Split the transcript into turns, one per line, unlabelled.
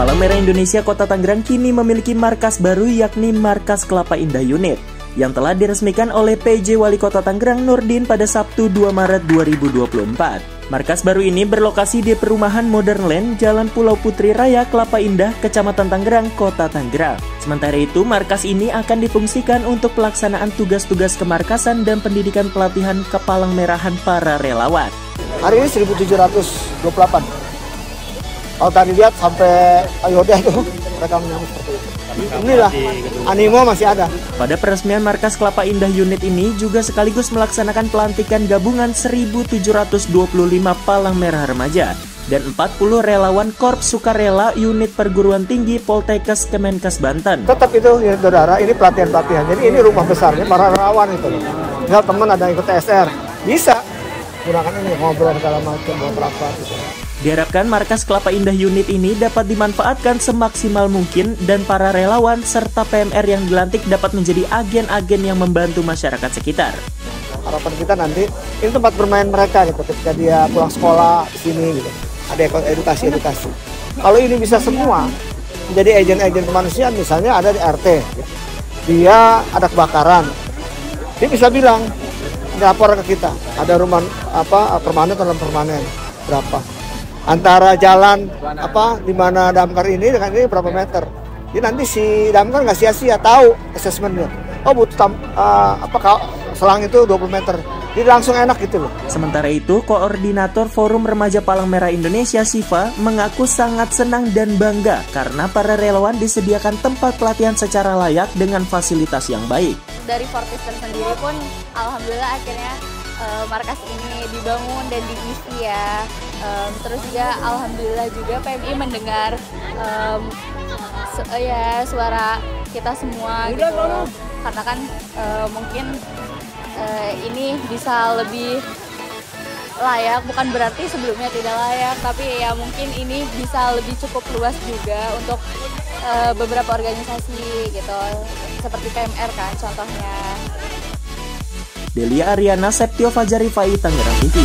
Palang Merah Indonesia Kota Tangerang kini memiliki markas baru yakni Markas Kelapa Indah Unit yang telah diresmikan oleh PJ Wali Kota Tangerang Nurdin pada Sabtu 2 Maret 2024. Markas baru ini berlokasi di perumahan Modern Land, Jalan Pulau Putri Raya, Kelapa Indah, Kecamatan Tangerang, Kota Tangerang. Sementara itu, markas ini akan difungsikan untuk pelaksanaan tugas-tugas kemarkasan dan pendidikan pelatihan kepalang merahan para relawan.
Hari ini 1728 kalau tadi lihat sampai Ayodhya itu mereka menyambut seperti itu. Inilah animo masih ada.
Pada peresmian markas Kelapa Indah unit ini juga sekaligus melaksanakan pelantikan gabungan 1725 palang merah remaja dan 40 relawan Korps Sukarela unit perguruan tinggi Poltekkes Kemenkes Banten.
Tetap itu ya saudara, ini pelatihan-pelatihan. Jadi ini rumah besarnya para relawan itu. Misal teman ada yang ikut TSR, bisa gunakan ini ngobrol segala macam, berapa gitu.
Diharapkan markas Kelapa Indah unit ini dapat dimanfaatkan semaksimal mungkin dan para relawan serta PMR yang dilantik dapat menjadi agen-agen yang membantu masyarakat sekitar.
Harapan kita nanti ini tempat bermain mereka gitu ketika dia pulang sekolah di sini gitu. Ada edukasi-edukasi. Kalau ini bisa semua menjadi agen-agen kemanusiaan misalnya ada di RT. Gitu. Dia ada kebakaran. Dia bisa bilang lapor ke kita ada rumah apa permanen atau permanen berapa antara jalan apa di mana damkar ini dengan ini berapa meter. Jadi nanti si damkar nggak sia-sia tahu asesmennya. Oh butuh tam, uh, apa selang itu 20 meter. Jadi langsung enak gitu loh.
Sementara itu, Koordinator Forum Remaja Palang Merah Indonesia Siva mengaku sangat senang dan bangga karena para relawan disediakan tempat pelatihan secara layak dengan fasilitas yang baik.
Dari Fortister sendiri pun, alhamdulillah akhirnya uh, markas ini dibangun dan diisi ya. Um, terus juga alhamdulillah juga PMI mendengar um, su ya suara kita semua gitu. Karena kan uh, mungkin uh, ini bisa lebih layak bukan berarti sebelumnya tidak layak tapi ya mungkin ini bisa lebih cukup luas juga untuk uh, beberapa organisasi gitu seperti PMR kan contohnya
Delia Ariana Septio Fajari Fai Tangerang TV.